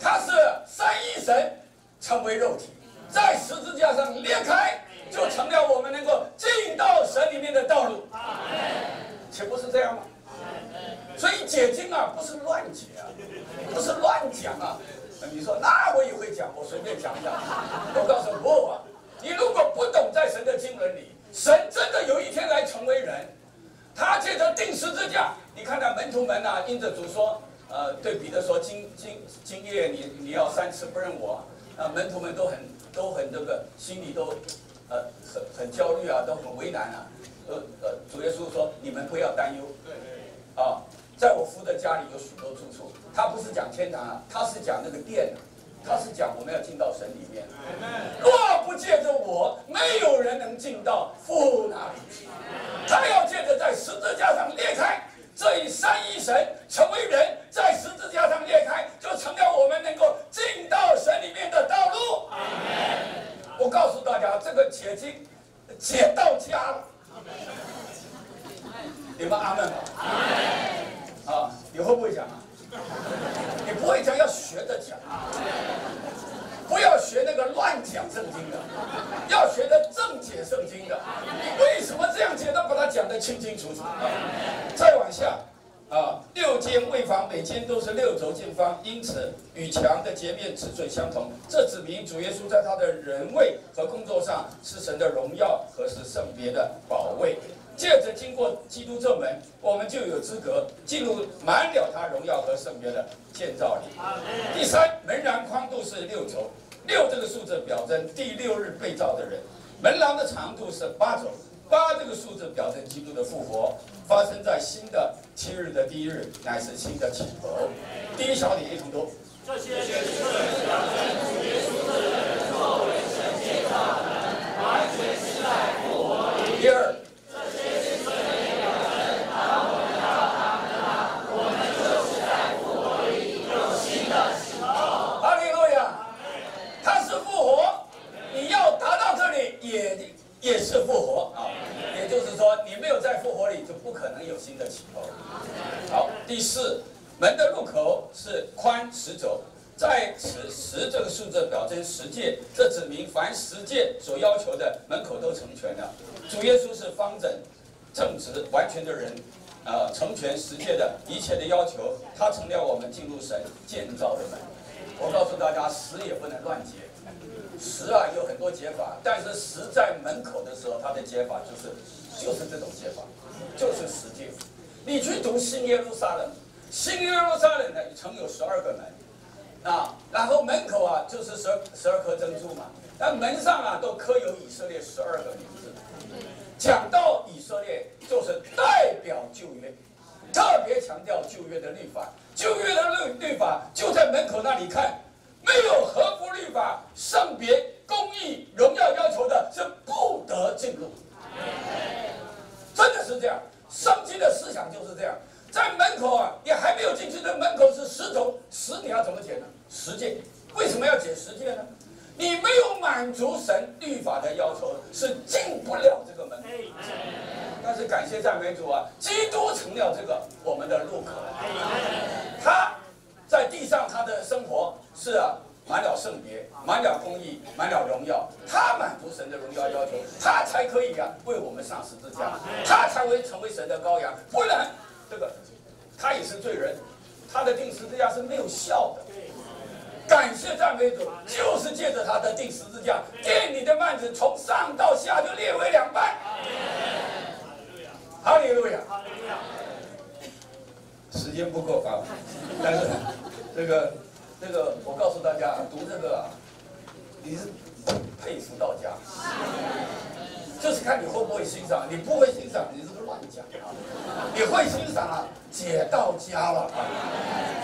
D: 他是三一神成为肉体，在十字架上裂开。就成了我们能够进到神里面的道路，岂不是这样吗？所以解经啊，不是乱解啊，不是乱讲啊。你说那我也会讲，我随便讲讲。我告诉不啊，你如果不懂在神的经文里，神真的有一天来成为人，他借着定十字架，你看那门徒们呐，因着主说，呃，对彼得说，今今今夜你你要三次不认我，啊，门徒们都很都很这个心里都。呃，很很焦虑啊，都很为难啊。呃呃，主耶稣说：“你们不要担忧。”对对。啊，在我父的家里有许多住处。他不是讲天堂啊，他是讲那个殿，他是讲我们要进到神里面。若不借着我，没有人能进到父那里去。他要借着在十字架上裂开，这一三一神成为人，在十字架上裂开，就成了我们能够进到神里面的道路。我告诉大家，这个解经解到家了，你们阿门吗？啊，你会不会讲啊？你不会讲，要学着讲，不要学那个乱讲圣经的，要学的正解圣经的。你为什么这样解？都把它讲得清清楚楚。再往下。啊，六间卫房，每间都是六轴见方，因此与墙的截面尺寸相同。这指明主耶稣在他的人位和工作上是神的荣耀和是圣别的保卫。借着经过基督正门，我们就有资格进入满了他荣耀和圣约的建造里。第三，门廊宽度是六轴，六这个数字表征第六日被造的人。门廊的长度是八轴。八这个数字表征基督的复活发生在新的七日的第一日，乃是新的起头。第一小点一同读。这些是表征主耶稣的人作为神建造的，完全是在复活里。第二。也是复活啊，也就是说，你没有在复活里，就不可能有新的起头。好，第四门的入口是宽十轴，在此十这个数字表征十诫，这指明凡十诫所要求的门口都成全了。主耶稣是方正、正直、完全的人，啊，成全十诫的一切的要求，他成了我们进入神建造的门。我告诉大家，十也不能乱结。十啊，有很多解法，但是十在门口的时候，它的解法就是就是这种解法，就是十诫。你去读新耶路撒冷，新耶路撒冷呢，一层有十二个门，啊，然后门口啊就是十二十二颗珍珠嘛，那门上啊都刻有以色列十二个名字。讲到以色列，就是代表旧约，特别强调旧约的律法。旧约的律律法就在门口那里看，没有合乎律法、圣别、公义、荣耀要求的，是不得进入。真的是这样，圣经的思想就是这样。在门口啊，你还没有进去，那门口是十头，十你要怎么解呢？十诫，为什么要解十诫呢？你没有满足神律法的要求，是进不了这个门。但是感谢赞美主啊，基督成了这个我们的入口。他在地上他的生活是啊，满了圣别，满了公义，满了荣耀。他满足神的荣耀要求，他才可以啊为我们上十字架，他才会成为神的羔羊。不然，他也是罪人，他的定十字架是没有效的。感谢赞美主，就是借着他的定十字架，电你的幔子从上到下就裂为两半。哈利路亚，哈利路亚。时间不够啊，但是这个这个，我告诉大家，读这个，你是佩服到家，就是看你会不会欣赏。你不会欣赏，你是个乱讲。你会欣赏啊，解到家了。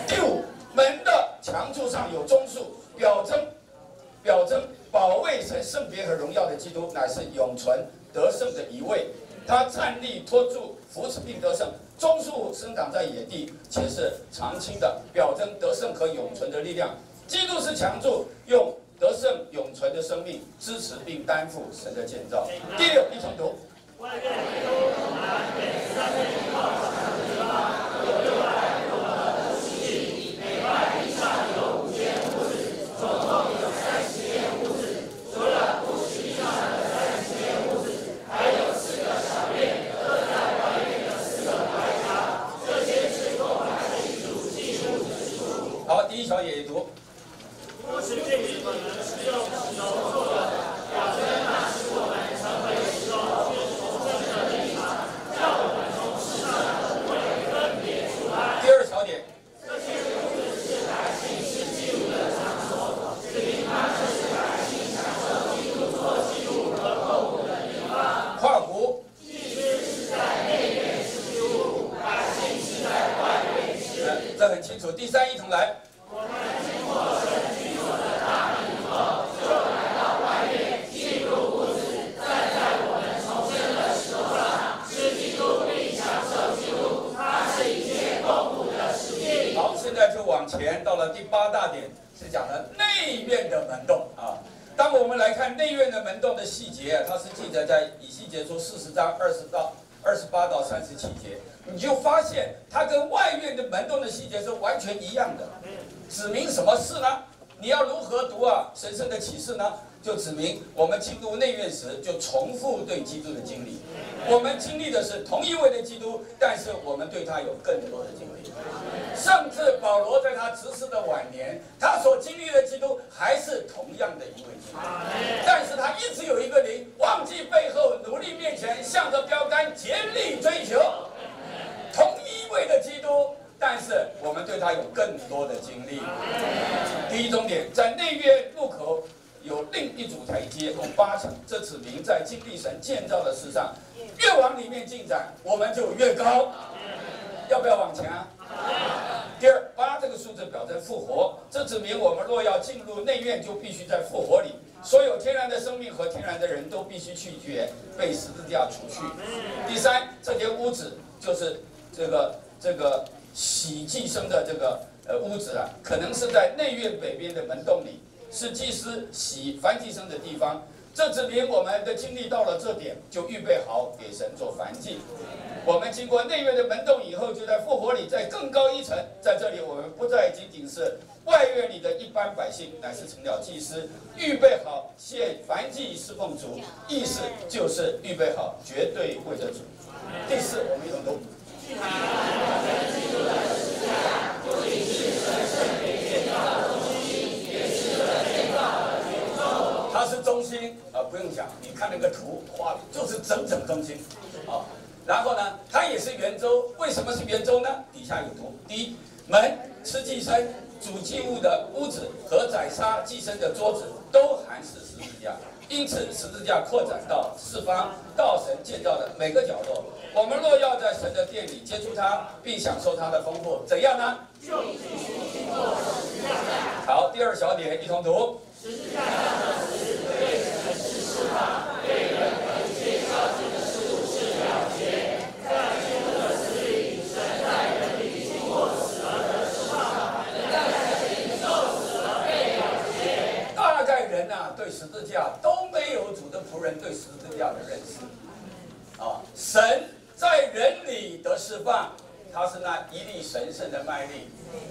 D: 第五。门的墙柱上有棕树，表征表征保卫神圣别和荣耀的基督，乃是永存得胜的一位。他站立托住扶持并得胜。棕树生长在野地，且是常青的，表征得胜和永存的力量。基督是墙柱，用得胜永存的生命支持并担负神的建造。第六，一重读。Father. 第八大点，是讲了内院的门洞啊。当我们来看内院的门洞的细节、啊，它是记载在以细节说四十章二十到二十八到三十七节，你就发现它跟外院的门洞的细节是完全一样的。指明什么事呢？你要如何读啊？神圣的启示呢？就指明我们进入内院时，就重复对基督的经历。我们经历的是同一位的基督，但是我们对他有更多的经历。甚至保罗在他执事的晚年，他所经历的基督还是同样的一位基督，但是他一直有一个灵，忘记背后，努力面前，向着标杆竭力追求同一位的基督，但是我们对他有更多的经历。第一终点，在内约路口。有另一组台阶，共八层。这指明在经历神建造的事上，越往里面进展，我们就越高。要不要往前啊？第二，八这个数字表征复活，这指明我们若要进入内院，就必须在复活里。所有天然的生命和天然的人都必须去绝，被十字架除去。第三，这间屋子就是这个这个洗祭生的这个呃屋子啊，可能是在内院北边的门洞里。是祭司洗燔祭生的地方，这指明我们的经历到了这点，就预备好给神做燔祭。我们经过内院的门洞以后，就在复活里再更高一层，在这里我们不再仅仅是外院里的一般百姓，乃是成了祭司，预备好献燔祭侍奉主，意思就是预备好绝对为着主。第四，我们有读。是中心啊，不用讲，你看那个图画的就是整整中心，啊，然后呢，它也是圆周，为什么是圆周呢？底下有图，第一门吃寄生，主祭物的屋子和宰杀寄生的桌子都含是十字架，因此十字架扩展到四方，到神建造的每个角落。我们若要在神的殿里接触它，并享受它的丰富，怎样呢？好，第二小点一同读。对十字架都没有主的仆人对十字架的认识啊！神在人里的释放，他是那一粒神圣的麦粒，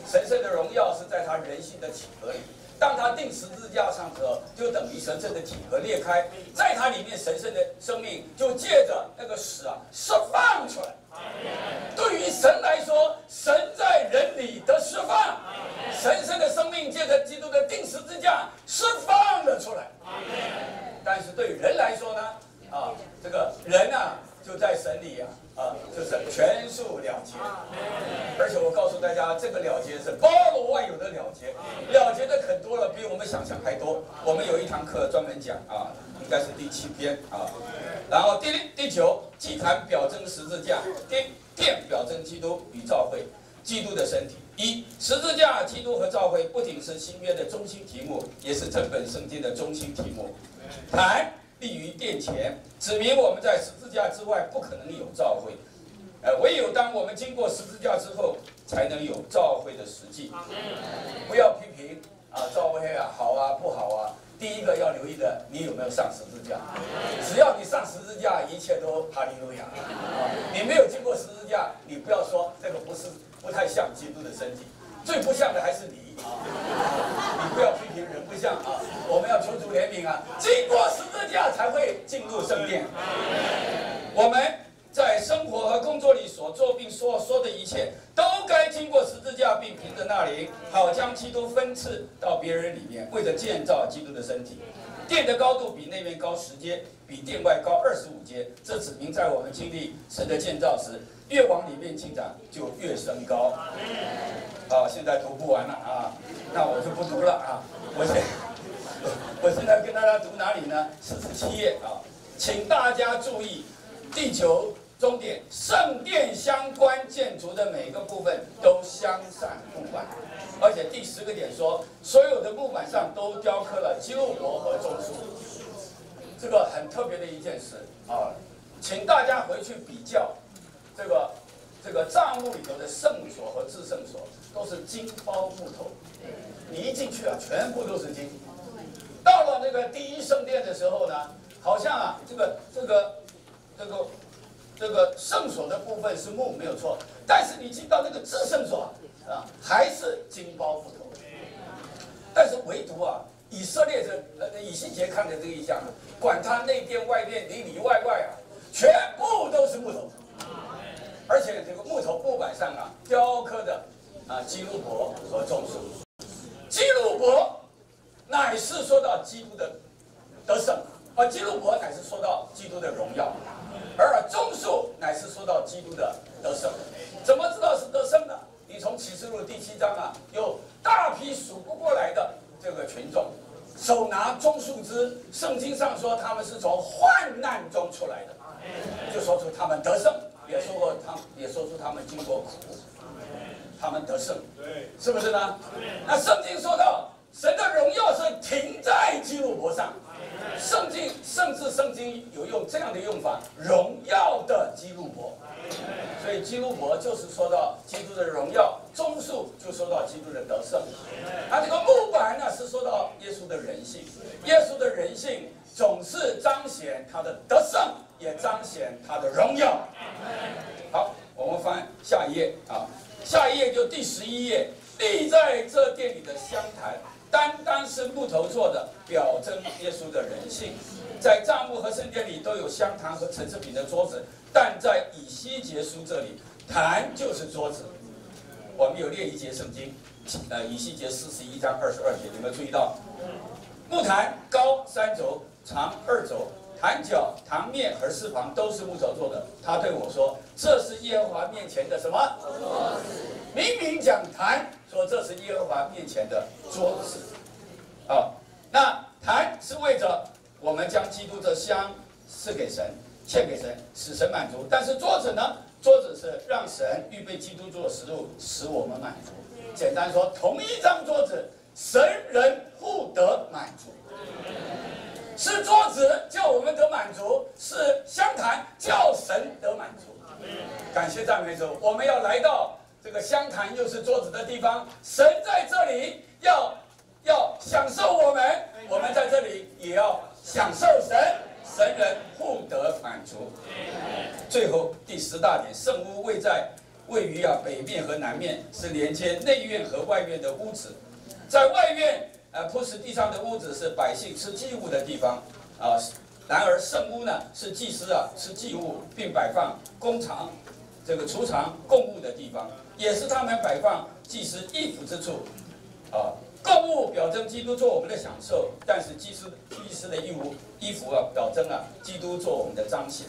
D: 神圣的荣耀是在他人性的体核里。当他定十字架上时候，就等于神圣的体核裂开，在他里面神圣的生命就借着那个死啊释放出来。对于神来说，神在人里的释放。神圣的生命借着基督的定十字架释放了出来，但是对人来说呢，啊，这个人啊就在神里啊，啊，就是全数了结。而且我告诉大家，这个了结是包罗万有的了结，了结的可多了，比我们想象还多。我们有一堂课专门讲啊，应该是第七篇啊，然后第六第九祭坛表征十字架，第殿表征基督与教会。基督的身体，一十字架，基督和教会不仅是新约的中心题目，也是整本圣经的中心题目。坛立于殿前，指明我们在十字架之外不可能有召会。呃，唯有当我们经过十字架之后，才能有召会的实际。不要批评啊，召会啊，好啊，不好啊。第一个要留意的，你有没有上十字架？只要你上十字架，一切都哈利路亚。啊，你没有经过十字架，你不要说这个不是不太像基督的身体，最不像的还是你啊！你不要批评人不像啊，我们要求主怜悯啊，经过十字架才会进入圣殿。我们。在生活和工作里所做并所说的一切，都该经过十字架，并凭着那灵，好将基督分赐到别人里面，为了建造基督的身体。殿的高度比那边高十阶，比殿外高二十五阶。这指明在我们经历神的建造时，越往里面进展，就越升高。好，现在读不完了啊，那我就不读了啊。我现我现在跟大家读哪里呢？四十七页啊，请大家注意，地球。终点，圣殿相关建筑的每个部分都镶上木板，而且第十个点说，所有的木板上都雕刻了基路伯和中枢，这个很特别的一件事啊，请大家回去比较，这个这个帐幕里头的圣所和至圣所都是金包木头，你一进去啊，全部都是金。到了那个第一圣殿的时候呢，好像啊，这个这个这个。这个圣所的部分是木没有错，但是你进到那个至圣所啊，还是金包木头。但是唯独啊，以色列这呃以西结看的这个意象，管他内殿外殿里里外外啊，全部都是木头，而且这个木头木板上啊雕刻的啊基路伯和众书，基路伯乃是说到基督的得胜，而基路伯乃是说到基督的荣耀。而中数乃是说到基督的得胜，怎么知道是得胜呢？你从启示录第七章啊，有大批数不过来的这个群众，手拿棕树枝，圣经上说他们是从患难中出来的，就说出他们得胜，也说过他，也说出他们经过苦，他们得胜，对，是不是呢？那圣经说到神的荣耀是停在基路伯上。圣经甚至圣经有用这样的用法，荣耀的基路伯，所以基路伯就是说到基督的荣耀，中数就说到基督的得胜，他这个木板呢是说到耶稣的人性，耶稣的人性总是彰显他的得胜，也彰显他的荣耀。好，我们翻下一页啊，下一页就第十一页，立在这店里的香坛。单单是木头做的，表征耶稣的人性。在帐幕和圣殿里都有香坛和陈设品的桌子，但在以西结书这里，坛就是桌子。我们有列一节圣经，呃，以西结四十一章二十二节，有没有注意到？木坛高三轴，长二轴，坛角、坛面和四旁都是木头做的。他对我说：“这是耶和华面前的什么？”明明讲坛。说这是耶和华面前的桌子。啊，那坛是为着我们将基督的香赐给神，献给神，使神满足。但是桌子呢？桌子是让神预备基督做食物，使我们满足。简单说，同一张桌子，神人互得满足。是桌子叫我们得满足，是香坛叫神得满足。感谢赞美主，我们要来到这个香坛又是桌子的地方，神在这里要要享受我们，我们在这里也要享受神，神人互得满足。最后第十大点，圣屋位在位于啊北面和南面，是连接内院和外院的屋子，在外院。呃，铺石地上的屋子是百姓吃祭物的地方啊。然而圣屋呢，是祭司啊吃祭物并摆放工厂、这个储藏供物的地方，也是他们摆放祭司衣服之处啊。供物表征基督做我们的享受，但是祭司祭司的衣服衣服啊，表征啊基督做我们的彰显。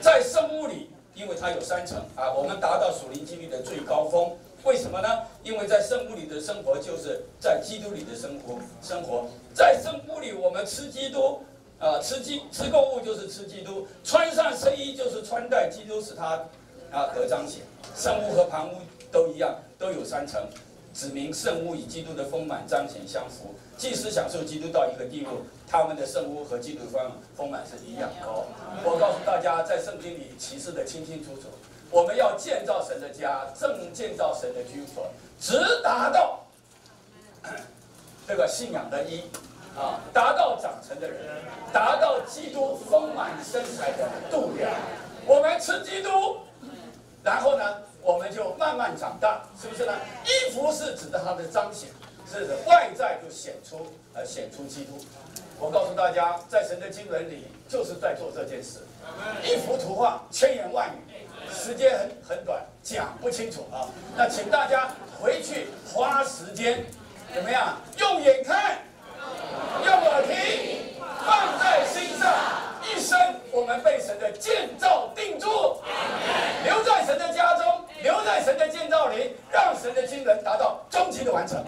D: 在圣屋里，因为它有三层啊，我们达到属灵经历的最高峰。为什么呢？因为在圣屋里的生活就是在基督里的生活。生活在圣屋里，我们吃基督，啊，吃基吃购物就是吃基督，穿上圣衣就是穿戴基督，使他啊得彰显。圣屋和旁屋都一样，都有三层，指明圣屋与基督的丰满彰显相符。即使享受基督到一个地步，他们的圣屋和基督丰丰满是一样高。我告诉大家，在圣经里启示的清清楚楚。我们要建造神的家，正建造神的居所，直达到这个信仰的一啊，达到长成的人，达到基督丰满身材的度量。我们吃基督，然后呢，我们就慢慢长大，是不是呢？衣服是指的它的彰显，是外在就显出呃显出基督。我告诉大家，在神的经纶里，就是在做这件事。一幅图画，千言万语。时间很很短，讲不清楚啊。那请大家回去花时间，怎么样？用眼看，用耳听，放在心上。一生我们被神的建造定住，留在神的家中，留在神的建造里，让神的经纶达到终极的完成。